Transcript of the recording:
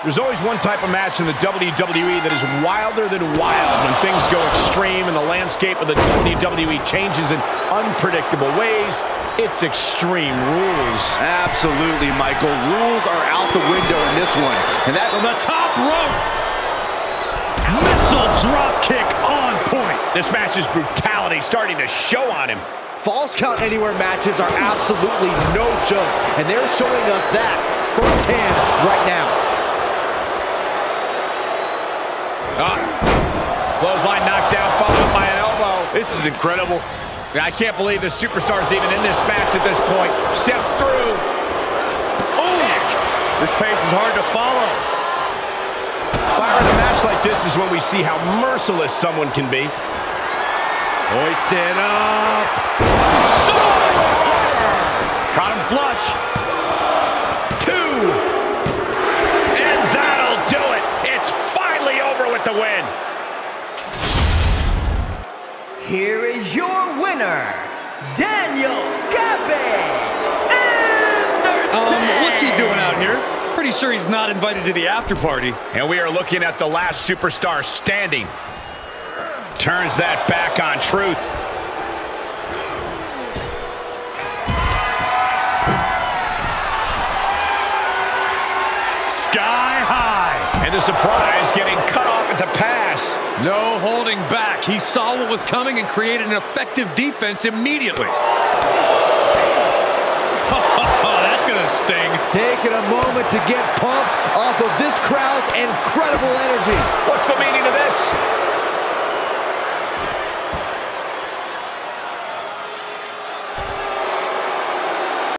There's always one type of match in the WWE that is wilder than wild when things go extreme and the landscape of the WWE changes in unpredictable ways. It's extreme rules. Absolutely, Michael. Rules are out the window in this one. And that on the top rope. Missile drop kick on point. This match's brutality starting to show on him. Falls Count Anywhere matches are absolutely no joke, and they're showing us that firsthand right now. Clothesline knocked down, followed by an elbow. This is incredible. I can't believe the superstar's even in this match at this point. Steps through. Oh! This pace is hard to follow. Byron, a match like this is when we see how merciless someone can be. Hoisted up. Caught him flush. Here is your winner, Daniel Gabby Anderson. Um, what's he doing out here? Pretty sure he's not invited to the after party. And we are looking at the last superstar standing. Turns that back on truth. Surprise getting cut off at the pass. No holding back. He saw what was coming and created an effective defense immediately. That's going to sting. Taking a moment to get pumped off of this crowd's incredible energy. What's the meaning of this?